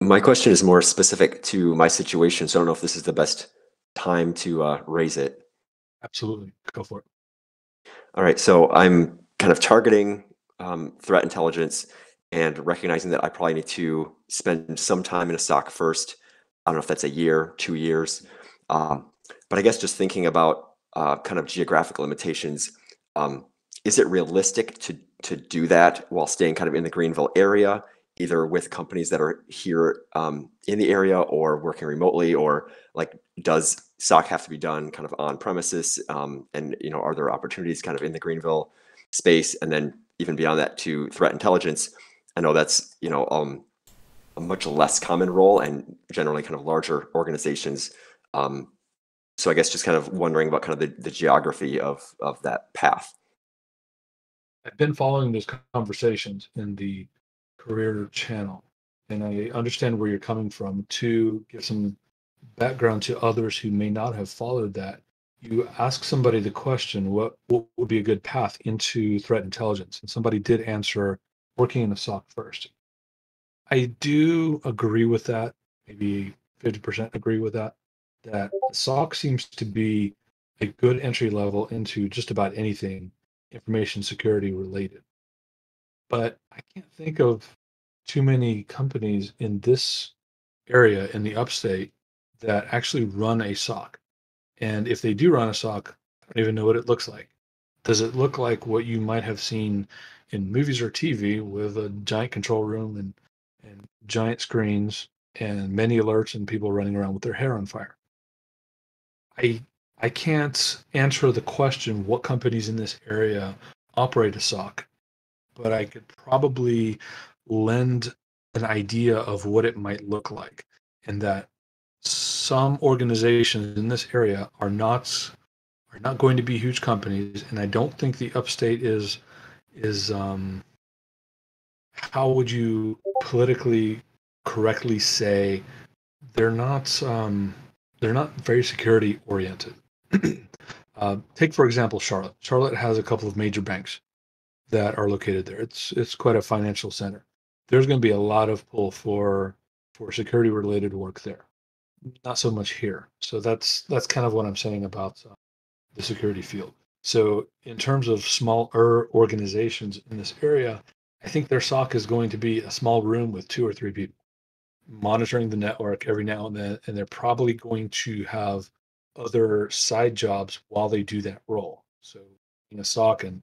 My question is more specific to my situation, so I don't know if this is the best time to uh, raise it. Absolutely. Go for it. All right, so I'm kind of targeting um, threat intelligence and recognizing that I probably need to spend some time in a SOC first. I don't know if that's a year, two years. Um, but I guess just thinking about uh, kind of geographic limitations, um, is it realistic to to do that while staying kind of in the Greenville area, either with companies that are here um, in the area or working remotely, or like does SOC have to be done kind of on premises? Um, and you know, are there opportunities kind of in the Greenville space, and then even beyond that to threat intelligence? I know that's you know um, a much less common role, and generally kind of larger organizations. Um, so I guess just kind of wondering about kind of the, the geography of of that path. I've been following those conversations in the career channel, and I understand where you're coming from. To give some background to others who may not have followed that, you ask somebody the question, "What what would be a good path into threat intelligence?" And somebody did answer, "Working in a SOC first. I do agree with that. Maybe 50% agree with that. That SOC seems to be a good entry level into just about anything information security related. But I can't think of too many companies in this area in the upstate that actually run a SOC. And if they do run a SOC, I don't even know what it looks like. Does it look like what you might have seen in movies or TV with a giant control room and, and giant screens and many alerts and people running around with their hair on fire? I I can't answer the question what companies in this area operate a SOC, but I could probably lend an idea of what it might look like, and that some organizations in this area are not are not going to be huge companies, and I don't think the upstate is is um, how would you politically correctly say they're not um, they're not very security oriented. uh, take for example Charlotte. Charlotte has a couple of major banks that are located there. It's it's quite a financial center. There's going to be a lot of pull for for security related work there. Not so much here. So that's that's kind of what I'm saying about uh, the security field. So in terms of smaller organizations in this area, I think their SOC is going to be a small room with two or three people monitoring the network every now and then, and they're probably going to have other side jobs while they do that role. So, in a SOC and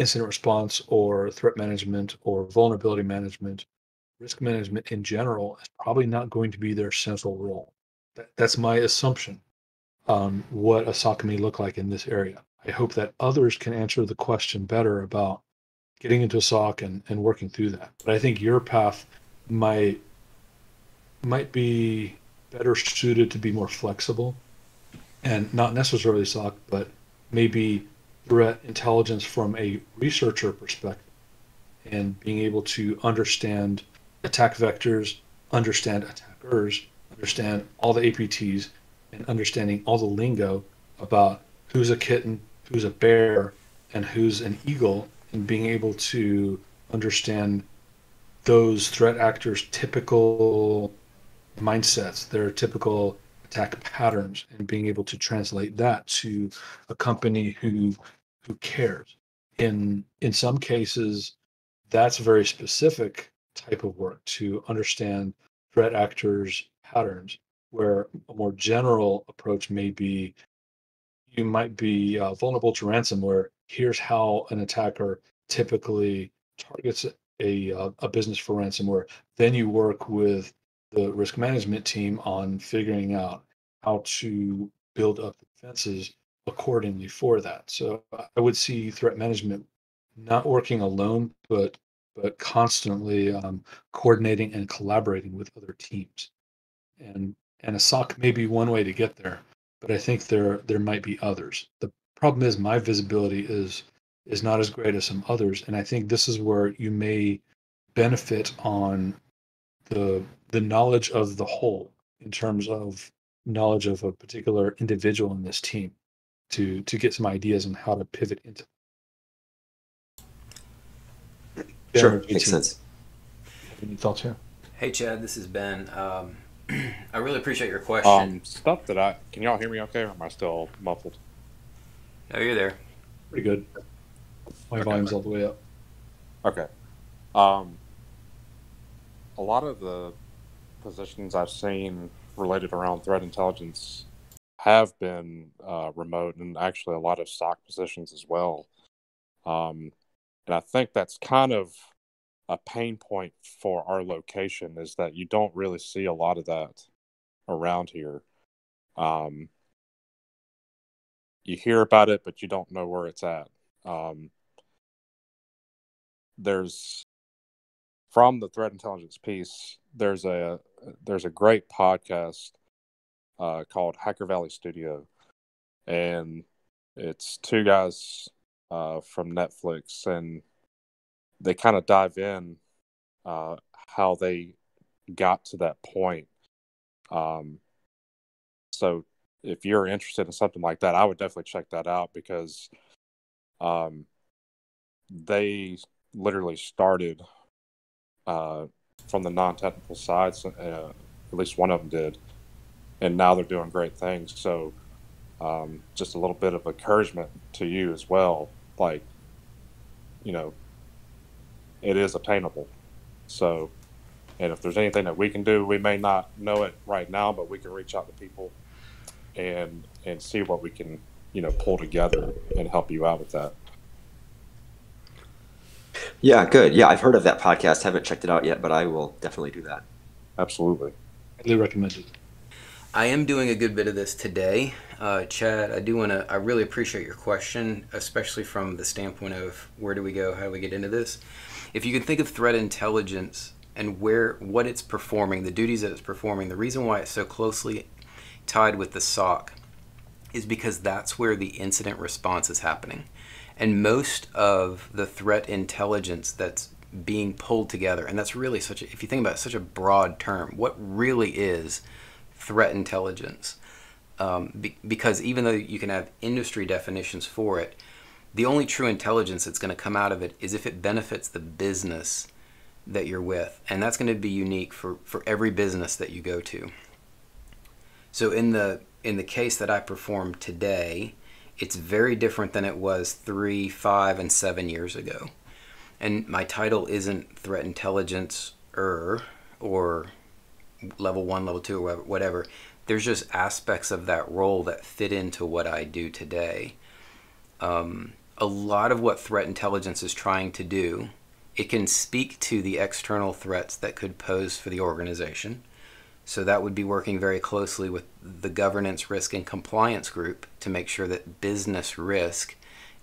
incident response or threat management or vulnerability management, risk management in general is probably not going to be their central role. That, that's my assumption on what a SOC may look like in this area. I hope that others can answer the question better about getting into a SOC and, and working through that. But I think your path might might be better suited to be more flexible and not necessarily SOC, but maybe threat intelligence from a researcher perspective and being able to understand attack vectors, understand attackers, understand all the APTs, and understanding all the lingo about who's a kitten, who's a bear, and who's an eagle, and being able to understand those threat actors' typical mindsets, their typical attack patterns and being able to translate that to a company who who cares. In in some cases, that's a very specific type of work to understand threat actors' patterns, where a more general approach may be you might be uh, vulnerable to ransomware. Here's how an attacker typically targets a, a business for ransomware. Then you work with the risk management team on figuring out how to build up the defenses accordingly for that. So I would see threat management not working alone, but but constantly um, coordinating and collaborating with other teams. And and a SOC may be one way to get there, but I think there there might be others. The problem is my visibility is is not as great as some others, and I think this is where you may benefit on the the knowledge of the whole in terms of knowledge of a particular individual in this team to to get some ideas on how to pivot into. Sure, makes sense. Any thoughts here? Hey Chad, this is Ben. Um, I really appreciate your question. Um, stuff that I can y'all hear me okay, or am I still muffled? oh, you're there. Pretty good. My Okay. volume's all the way up. Okay. Um, a lot of the positions I've seen related around threat intelligence have been uh, remote, and actually a lot of SOC positions as well. Um, and I think that's kind of a pain point for our location is that you don't really see a lot of that around here. Um, you hear about it, but you don't know where it's at. Um, there's from the threat intelligence piece. There's a there's a great podcast uh, called Hacker Valley Studio, and it's two guys uh, from Netflix, and they kind of dive in uh, how they got to that point. Um, so if you're interested in something like that, I would definitely check that out because um, they literally started uh, from the non-technical side. Uh, at least one of them did, and now they're doing great things. So, um, just a little bit of encouragement to you as well. Like, you know, it is attainable. So, and if there's anything that we can do, we may not know it right now, but we can reach out to people and and see what we can, you know, pull together and help you out with that. Yeah, good. Yeah, I've heard of that podcast. Haven't checked it out yet, but I will definitely do that. Absolutely. Highly recommended. I am doing a good bit of this today, uh, Chad. I do want to. I really appreciate your question, especially from the standpoint of where do we go, how do we get into this. If you can think of threat intelligence and where what it's performing, the duties that it's performing, the reason why it's so closely tied with the SOC is because that's where the incident response is happening, and most of the threat intelligence that's being pulled together, and that's really such a. If you think about it, such a broad term, what really is threat intelligence um, be, because even though you can have industry definitions for it, the only true intelligence that's going to come out of it is if it benefits the business that you're with, and that's going to be unique for, for every business that you go to. So in the in the case that I perform today, it's very different than it was three, five, and seven years ago. And my title isn't threat intelligence er or level one, level two, or whatever-. There's just aspects of that role that fit into what I do today. Um, a lot of what threat intelligence is trying to do, it can speak to the external threats that could pose for the organization. So that would be working very closely with the governance, risk, and compliance group to make sure that business risk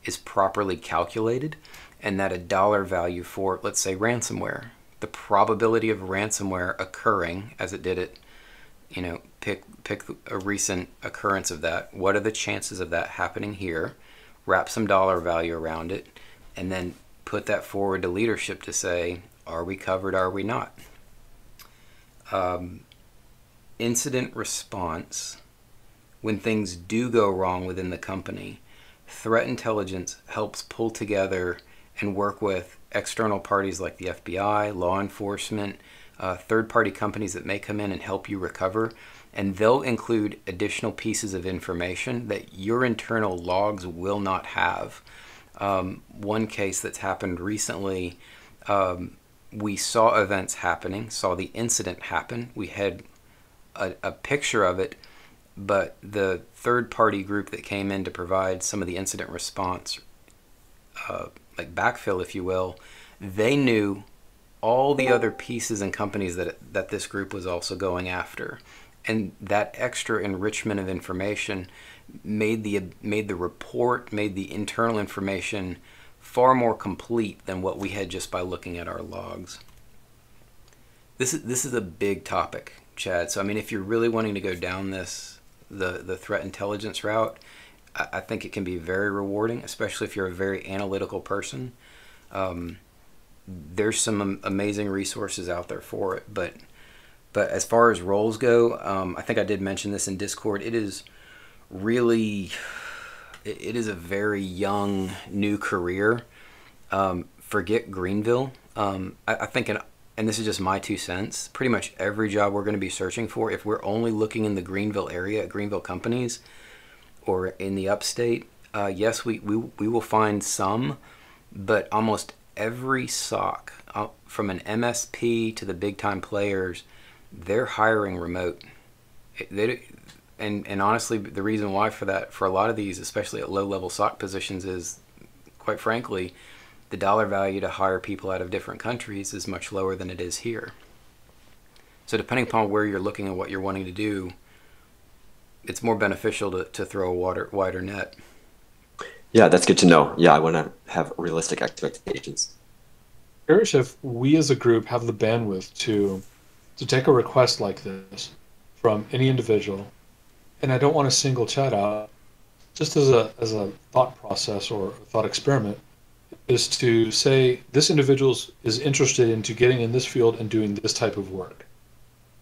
is properly calculated and that a dollar value for, let's say, ransomware, the probability of ransomware occurring as it did it, you know, pick pick a recent occurrence of that. What are the chances of that happening here? Wrap some dollar value around it, and then put that forward to leadership to say, are we covered? Are we not? Um, incident response when things do go wrong within the company, threat intelligence helps pull together and work with external parties like the FBI, law enforcement, uh, third party companies that may come in and help you recover. And they'll include additional pieces of information that your internal logs will not have. Um, one case that's happened recently, um, we saw events happening, saw the incident happen. We had a, a picture of it, but the third party group that came in to provide some of the incident response, uh, like backfill, if you will, they knew all the other pieces and companies that that this group was also going after, and that extra enrichment of information made the made the report, made the internal information far more complete than what we had just by looking at our logs. This is this is a big topic, Chad. So I mean, if you're really wanting to go down this the the threat intelligence route, I, I think it can be very rewarding, especially if you're a very analytical person. Um, there's some amazing resources out there for it, but but as far as roles go, um, I think I did mention this in Discord. It is really it, is a very young new career. Um, forget Greenville. Um, I, I think an and this is just my two cents, pretty much every job we're going to be searching for, if we're only looking in the Greenville area, Greenville companies, or in the upstate, uh, yes, we, we, we will find some, but almost every SOC, uh, from an MSP to the big time players, they're hiring remote. They, and, and honestly, the reason why for that, for a lot of these, especially at low level SOC positions, is quite frankly, the dollar value to hire people out of different countries is much lower than it is here. So depending upon where you're looking and what you're wanting to do, it's more beneficial to, to throw a water, wider net. Yeah, that's good to know. Yeah, I want to have realistic expectations. Curious if we as a group have the bandwidth to to take a request like this from any individual, and I don't want to single Chad out, just as a as a thought process or thought experiment is to say this individual is interested into getting in this field and doing this type of work.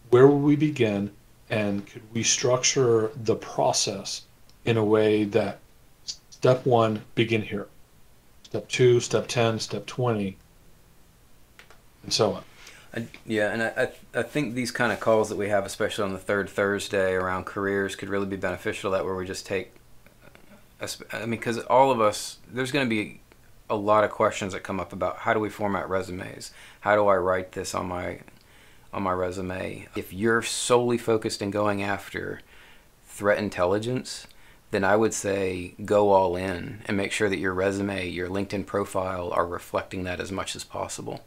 Where will we begin, and could we structure the process in a way that step one, begin here, step two, step 10, step 20, and so on. I, yeah, and I, I, I think these kind of calls that we have, especially on the third Thursday around careers, could really be beneficial. That where we just take, I mean, because all of us, there's going to be a lot of questions that come up about how do we format resumes? How do I write this on my on my resume? If you're solely focused in going after threat intelligence, then I would say go all in and make sure that your resume, your LinkedIn profile are reflecting that as much as possible.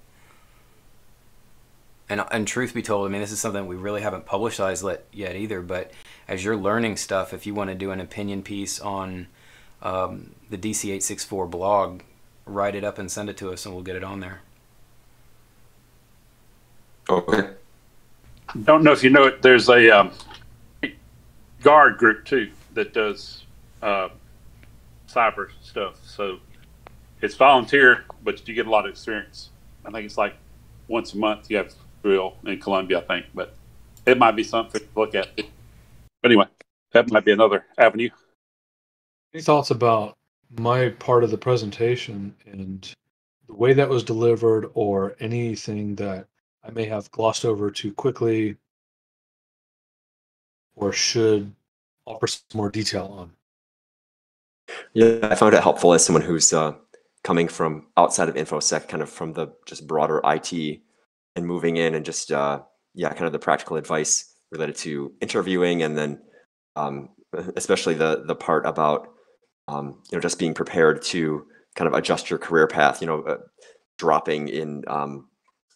And, and truth be told, I mean, this is something we really haven't publicized yet either, but as you're learning stuff, if you want to do an opinion piece on um, the DC864 blog, write it up and send it to us, and we'll get it on there. Okay. Don't know if you know it. There's a um, guard group too that does uh, cyber stuff. So it's volunteer, but you get a lot of experience. I think it's like once a month you have drill in Columbia, I think, but it might be something to look at. But anyway, that might be another avenue. Any thoughts about my part of the presentation and the way that was delivered or anything that I may have glossed over too quickly or should offer some more detail on? Yeah, I found it helpful as someone who's uh, coming from outside of InfoSec, kind of from the just broader IT and moving in and just, uh, yeah, kind of the practical advice related to interviewing and then um, especially the the part about um, you know, just being prepared to kind of adjust your career path, you know, uh, dropping in, um,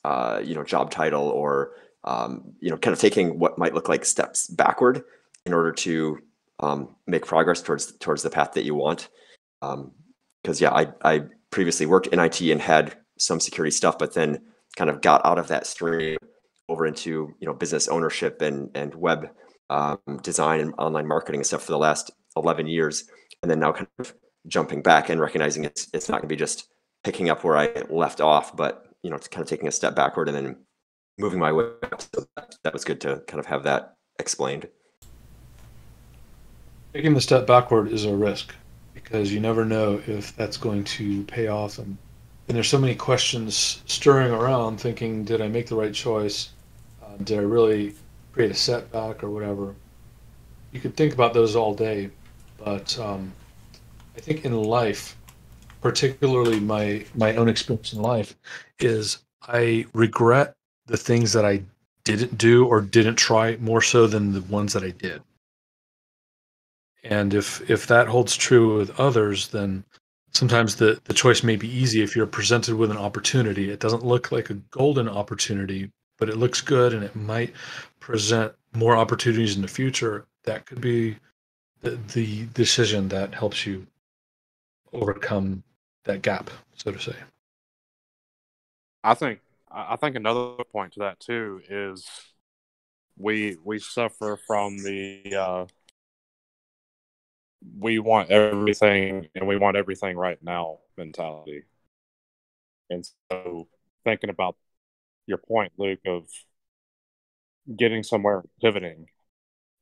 uh, you know, job title or, um, you know, kind of taking what might look like steps backward in order to um, make progress towards towards the path that you want. Because um, yeah, I I previously worked in IT and had some security stuff, but then kind of got out of that stream over into you know business ownership and and web um, design and online marketing and stuff for the last 11 years and then now kind of jumping back and recognizing it's it's not going to be just picking up where I left off, but you know, it's kind of taking a step backward and then moving my way up. So that, that was good to kind of have that explained. Taking the step backward is a risk because you never know if that's going to pay off and and there's so many questions stirring around thinking did i make the right choice uh, did i really create a setback or whatever you could think about those all day but um, I think in life, particularly my my own experience in life, is I regret the things that I didn't do or didn't try more so than the ones that I did. And if if that holds true with others, then sometimes the, the choice may be easy if you're presented with an opportunity. It doesn't look like a golden opportunity, but it looks good and it might present more opportunities in the future. That could be the, the decision that helps you overcome that gap, so to say. I think I think another point to that too is we we suffer from the uh, we want everything and we want everything right now mentality. And so thinking about your point, Luke, of getting somewhere pivoting,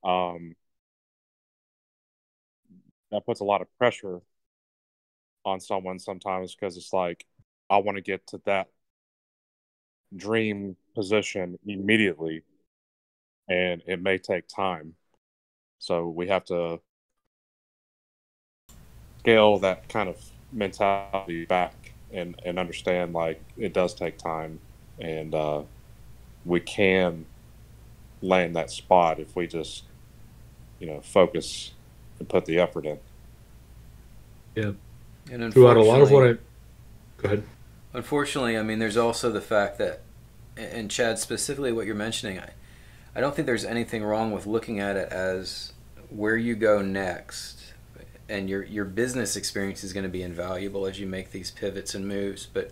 um, that puts a lot of pressure on someone sometimes because it's like I want to get to that dream position immediately, and it may take time. So we have to scale that kind of mentality back and, and understand like it does take time and uh, we can land that spot if we just you know focus and put the effort in Yeah. And Throughout a lot of what unfortunately- I go ahead. Unfortunately, I mean, there's also the fact that, and Chad, specifically what you're mentioning, I, I don't think there's anything wrong with looking at it as where you go next, and your your business experience is going to be invaluable as you make these pivots and moves. But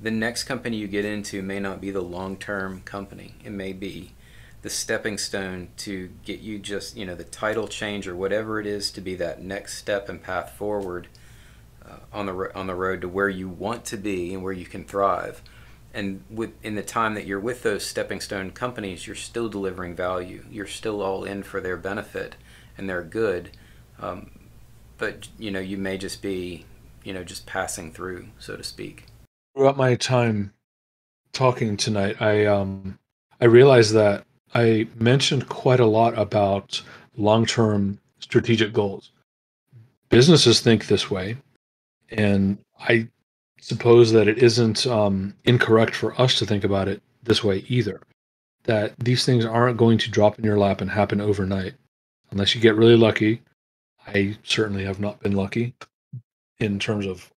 the next company you get into may not be the long term company. It may be the stepping stone to get you just you know the title change or whatever it is to be that next step and path forward uh, on the on the road to where you want to be and where you can thrive. And with in the time that you're with those stepping stone companies, you're still delivering value. You're still all in for their benefit and their good. Um, but you know, you may just be, you know, just passing through, so to speak. throughout my time talking tonight, I um I realized that I mentioned quite a lot about long-term strategic goals. Businesses think this way, and I suppose that it isn't um, incorrect for us to think about it this way either. That these things aren't going to drop in your lap and happen overnight, unless you get really lucky. I certainly have not been lucky in terms of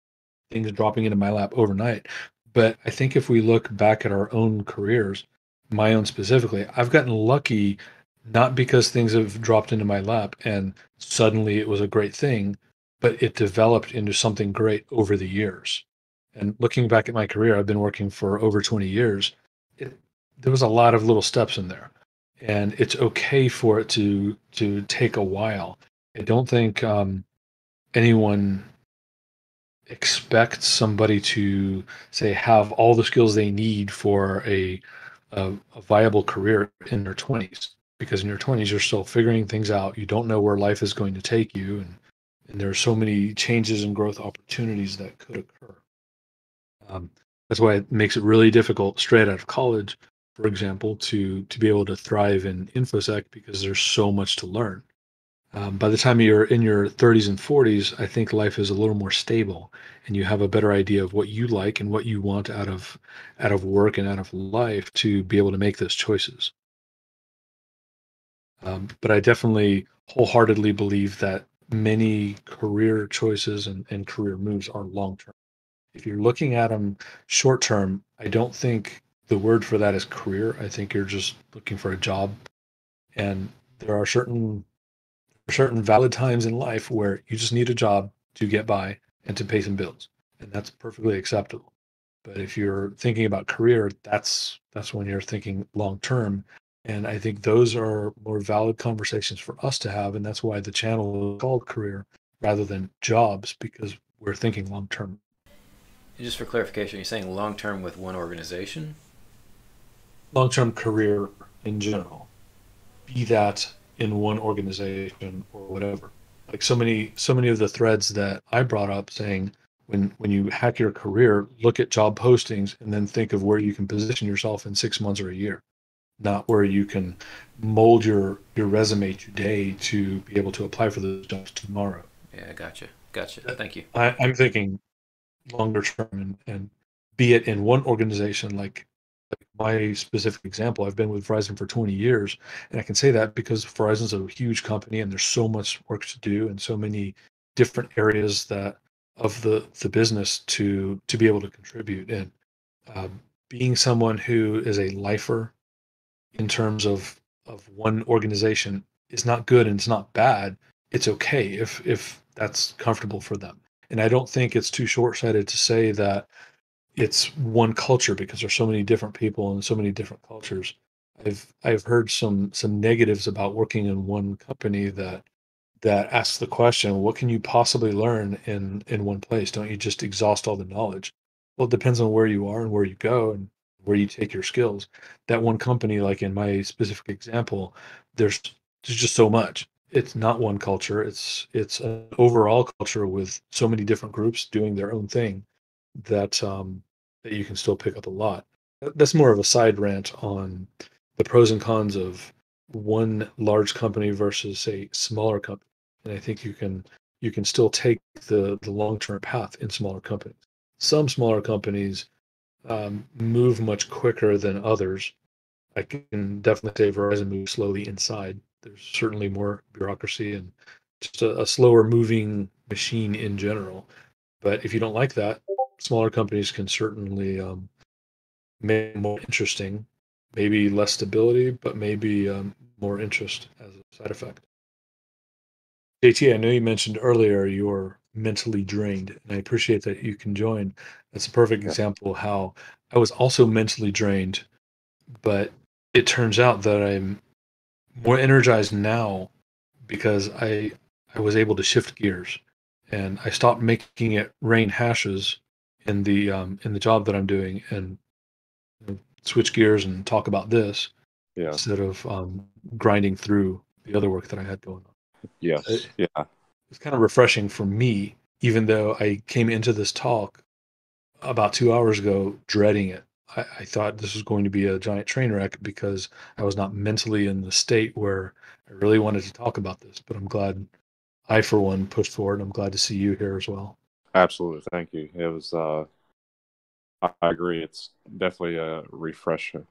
things dropping into my lap overnight. But I think if we look back at our own careers, my own specifically, I've gotten lucky not because things have dropped into my lap and suddenly it was a great thing, but it developed into something great over the years. And looking back at my career, I've been working for over 20 years. It, there was a lot of little steps in there, and it's okay for it to to take a while. I don't think um, anyone expects somebody to say have all the skills they need for a, a, a viable career in their 20s because in your 20s you're still figuring things out. You don't know where life is going to take you and, and there are so many changes and growth opportunities that could occur. Um, that's why it makes it really difficult straight out of college for example to to be able to thrive in infosec because there's so much to learn um, by the time you're in your 30s and 40s, I think life is a little more stable, and you have a better idea of what you like and what you want out of out of work and out of life to be able to make those choices. Um, but I definitely wholeheartedly believe that many career choices and, and career moves are long term. If you're looking at them short term, I don't think the word for that is career. I think you're just looking for a job, and there are certain certain valid times in life where you just need a job to get by and to pay some bills and that's perfectly acceptable. But if you're thinking about career that's that's when you're thinking long term. And i think those are more valid conversations for us to have and that's why the channel is called career rather than jobs because we're thinking long term. Just for clarification, you're saying long term with one organization? long term career in general. Be that in one organization or whatever like so many so many of the threads that i brought up saying when when you hack your career look at job postings and then think of where you can position yourself in six months or a year not where you can mold your your resume today to be able to apply for those jobs tomorrow Yeah, gotcha, gotcha. Uh, Thank you. I, i'm thinking longer term and, and be it in one organization like like my specific example i've been with verizon for 20 years and i can say that because verizon's a huge company and there's so much work to do and so many different areas that of the the business to to be able to contribute. And um, being someone who is a lifer in terms of of one organization is not good and it's not bad. It's okay if if that's comfortable for them. And i don't think it's too short-sighted to say that it's one culture because there's so many different people and so many different cultures. I've I've heard some some negatives about working in one company that that asks the question, what can you possibly learn in in one place? Don't you just exhaust all the knowledge? Well, it depends on where you are and where you go and where you take your skills. That one company, like in my specific example, there's there's just so much. It's not one culture. It's it's an overall culture with so many different groups doing their own thing that um, that you can still pick up a lot. that's more of a side rant on the pros and cons of one large company versus a smaller company. And I think you can you can still take the the long term path in smaller companies. Some smaller companies um, move much quicker than others. I can definitely say Verizon moves slowly inside. There's certainly more bureaucracy and just a, a slower moving machine in general. But if you don't like that, smaller companies can certainly um, make more interesting. Maybe less stability, but maybe um, more interest as a side effect. JT, I know you mentioned earlier you're mentally drained, and I appreciate that you can join. That's a perfect Yeah. example of how I was also mentally drained, but it turns out that I'm more energized now because I I was able to shift gears and I stopped making it rain hashes in the um, in the job that I'm doing and switch gears and talk about this Yeah. instead of um, grinding through the other work that I had going on. Yes. Uh, Yeah. It's kind of refreshing for me, even though I came into this talk about two hours ago dreading it. I, I thought this was going to be a giant train wreck because I was not mentally in the state where I really wanted to talk about this. But I'm glad I, for one, pushed forward. I'm glad to see you here as well. Absolutely. Thank you. It was. Uh, I agree. It's definitely a refresher.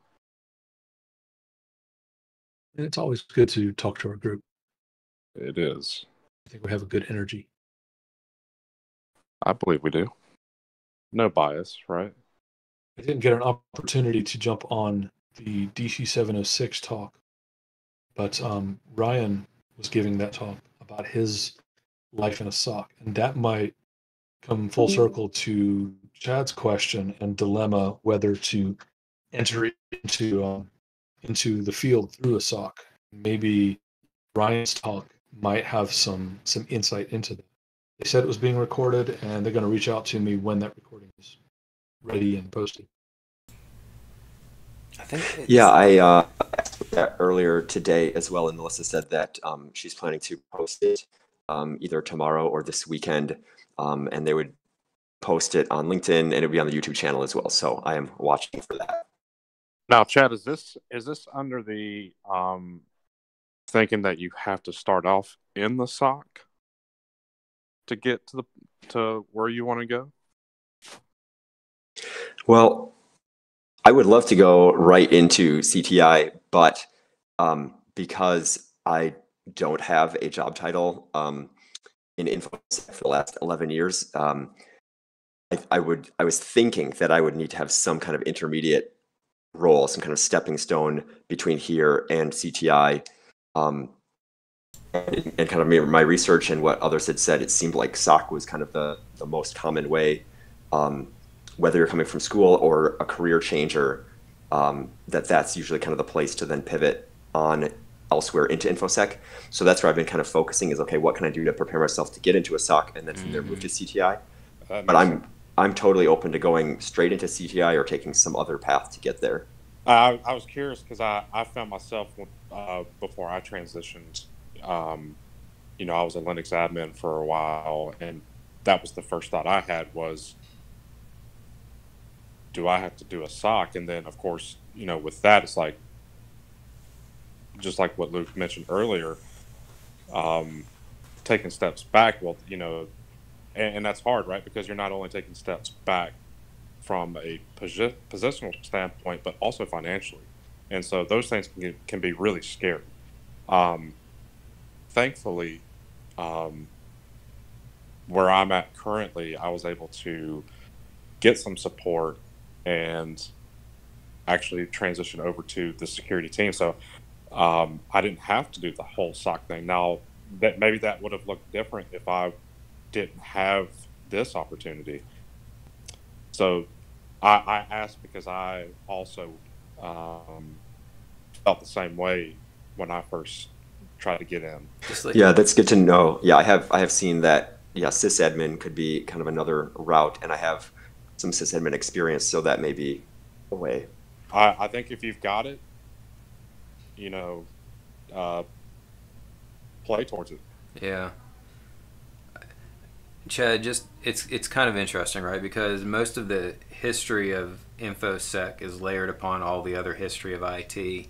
And it's always good to talk to our group. It is. I think we have a good energy. I believe we do. No bias, right? I didn't get an opportunity to jump on the DC 706 talk, but um, Ryan was giving that talk about his life in a SOC, and that might come full circle to Chad's question and dilemma whether to enter into um, into the field through a SOC. Maybe Ryan's talk might have some some insight into that. They said it was being recorded, and they're going to reach out to me when that recording is ready and posted. I think. It's, Yeah, I uh, asked that earlier today as well, and Melissa said that um, she's planning to post it um, either tomorrow or this weekend, um, and they would post it on LinkedIn and it would be on the YouTube channel as well. So I am watching for that. Now, Chad, is this is this under the um thinking that you have to start off in the SOC to get to the to where you want to go? Well, I would love to go right into CTI, but um, because I don't have a job title um, in info for the last 11 years, um, I, I would I was thinking that I would need to have some kind of intermediate role, some kind of stepping stone between here and CTI. Um, and, and kind of my- my research and what others had said, it seemed like SOC was kind of the, the most common way um, whether you're coming from school or a career changer, um, that that's usually kind of the place to then pivot on elsewhere into infosec. So that's where I've been kind of focusing is okay, what can I do to prepare myself to get into a SOC and then from there move to CTI. That But I'm I'm totally open to going straight into CTI or taking some other path to get there. I, I was curious because I, I found myself uh, before I transitioned, um, you know, I was a Linux admin for a while, and that was the first thought I had was, do I have to do a SOC? And then, of course, you know, with that, it's like, just like what Luke mentioned earlier, um, taking steps back. Well, you know, and, and that's hard, right? Because you're not only taking steps back from a posi- positional standpoint, but also financially. And so those things can, can be really scary. Um, thankfully, um, where I'm at currently, I was able to get some support and actually transition over to the security team. So um, I didn't have to do the whole SOC thing. Now, that maybe that would have looked different if I didn't have this opportunity. So I, I asked because I also um, felt the same way when I first tried to get in. Like Yeah, that's good to know. Yeah, I have I have seen that. Yeah, sysadmin could be kind of another route, and I have some sysadmin experience, so that may be a way. I, I think if you've got it, you know, uh, play towards it. Yeah. Chad, just it's it's kind of interesting, right? Because most of the history of infosec is layered upon all the other history of IT,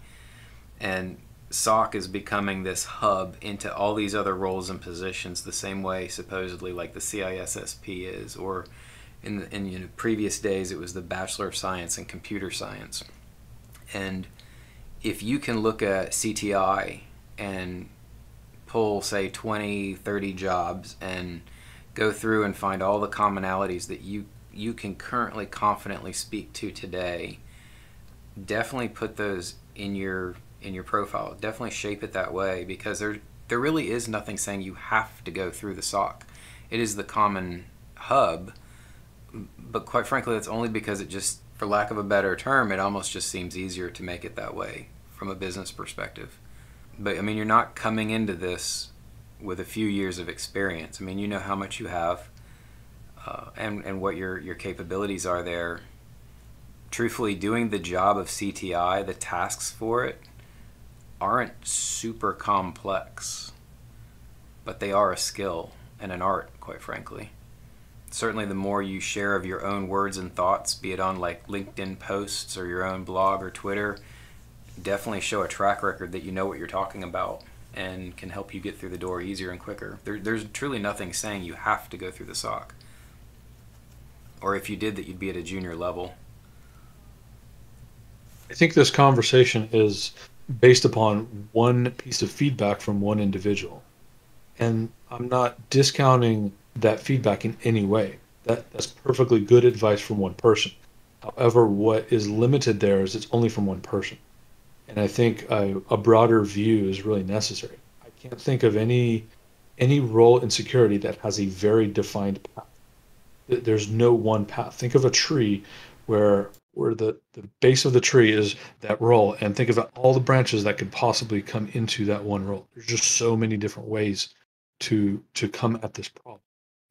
and SOC is becoming this hub into all these other roles and positions, the same way supposedly like the CISSP is, or in the, in you know, previous days it was the Bachelor of Science in Computer Science, and if you can look at CTI and pull say 20 30 jobs and go through and find all the commonalities that you you can currently confidently speak to today definitely put those in your in your profile. Definitely shape it that way because there there really is nothing saying you have to go through the soc it is the common hub but quite frankly that's only because it just for lack of a better term it almost just seems easier to make it that way from a business perspective but i mean you're not coming into this with a few years of experience. I mean, you know how much you have uh, and, and what your, your capabilities are there. Truthfully, doing the job of CTI, the tasks for it, aren't super complex, but they are a skill and an art, quite frankly. Certainly, the more you share of your own words and thoughts, be it on like LinkedIn posts or your own blog or Twitter, definitely show a track record that you know what you're talking about and can help you get through the door easier and quicker. There, there's truly nothing saying you have to go through the SOC. Or if you did, that you'd be at a junior level. I think this conversation is based upon one piece of feedback from one individual. And I'm not discounting that feedback in any way. That, that's perfectly good advice from one person. However, what is limited there is it's only from one person. And I think a, a broader view is really necessary. I can't think of any any role in security that has a very defined path. There's no one path. Think of a tree where where the, the base of the tree is that role and think of all the branches that could possibly come into that one role. There's just so many different ways to to come at this problem.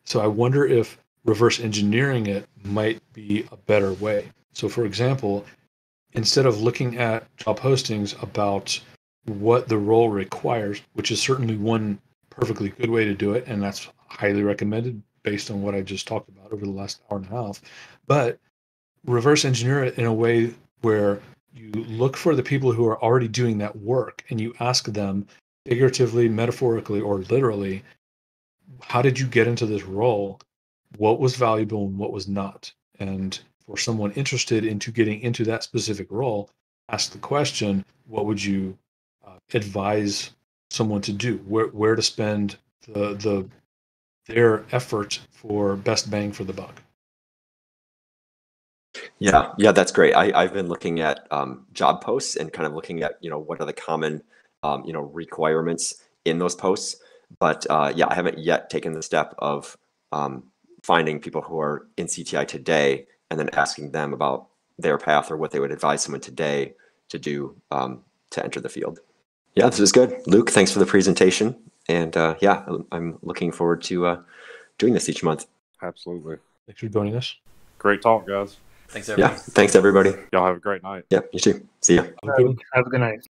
So I wonder if reverse engineering it might be a better way. So for example, instead of looking at job postings about what the role requires, which is certainly one perfectly good way to do it, and that's highly recommended based on what I just talked about over the last hour and a half. But reverse engineer it in a way where you look for the people who are already doing that work and you ask them figuratively, metaphorically, or literally, how did you get into this role? What was valuable and what was not? And for someone interested into getting into that specific role, ask the question, what would you uh, advise someone to do? Where where to spend the the their effort for best bang for the buck? Yeah, yeah, that's great. I, I've been looking at um, job posts and kind of looking at you know what are the common um, you know requirements in those posts. But uh, yeah, I haven't yet taken the step of um, finding people who are in CTI today and then asking them about their path or what they would advise someone today to do um, to enter the field. Yeah, this is good. Luke, thanks for the presentation. And uh, yeah, I'm looking forward to uh, doing this each month. Absolutely. Thanks for joining us. Great talk, guys. Thanks, everybody. Yeah, thanks everybody. Y'all have a great night. Yeah, you too. See ya. Have a good- Have a good night.